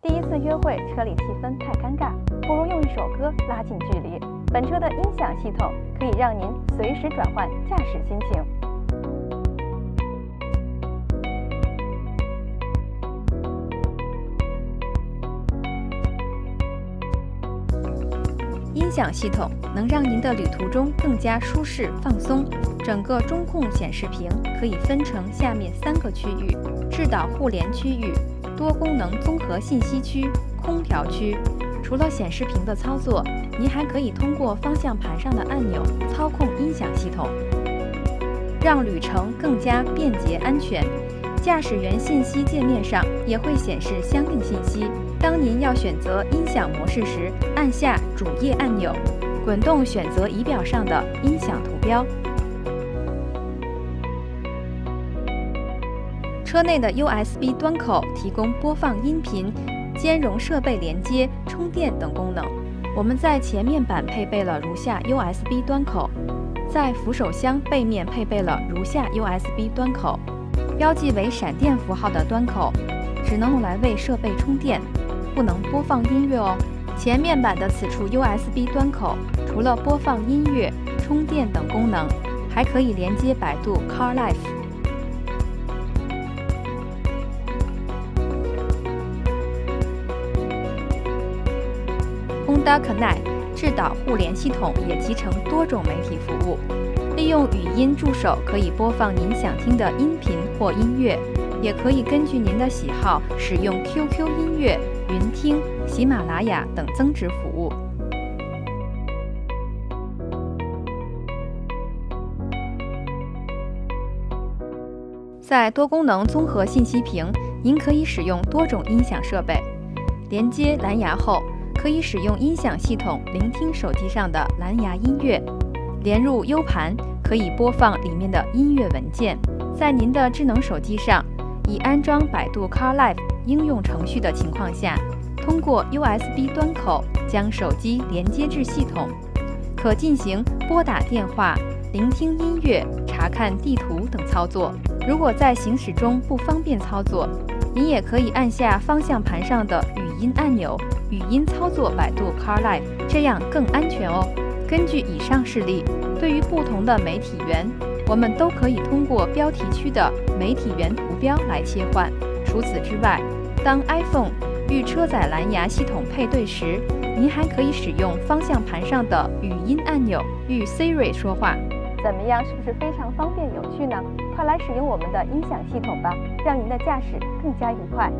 第一次约会，车里气氛太尴尬，不如用一首歌拉近距离。本车的音响系统可以让您随时转换驾驶心情。音响系统能让您的旅途中更加舒适放松。整个中控显示屏可以分成下面三个区域：智导互联区域、多功能综合信息区、空调区。除了显示屏的操作，您还可以通过方向盘上的按钮操控音响系统，让旅程更加便捷安全。驾驶员信息界面上也会显示相应信息。当您要选择音响模式时，按下主页按钮，滚动选择仪表上的音响图标。车内的 USB 端口提供播放音频、兼容设备连接、充电等功能。我们在前面板配备了如下 USB 端口，在扶手箱背面配备了如下 USB 端口。标记为闪电符号的端口，只能用来为设备充电，不能播放音乐哦。前面板的此处 USB 端口，除了播放音乐、充电等功能，还可以连接百度 CarLife。Honda Connect 智导互联系统也集成多种媒体服务。利用语音助手可以播放您想听的音频或音乐，也可以根据您的喜好使用 QQ 音乐、云听、喜马拉雅等增值服务。在多功能综合信息屏，您可以使用多种音响设备。连接蓝牙后，可以使用音响系统聆听手机上的蓝牙音乐。连入 U 盘可以播放里面的音乐文件。在您的智能手机上已安装百度 CarLife 应用程序的情况下，通过 USB 端口将手机连接至系统，可进行拨打电话、聆听音乐、查看地图等操作。如果在行驶中不方便操作，您也可以按下方向盘上的语音按钮，语音操作百度 CarLife，这样更安全哦。根据以上事例，对于不同的媒体源，我们都可以通过标题区的媒体源图标来切换。除此之外，当 iPhone 与车载蓝牙系统配对时，您还可以使用方向盘上的语音按钮与 Siri 说话。怎么样，是不是非常方便有趣呢？快来使用我们的音响系统吧，让您的驾驶更加愉快。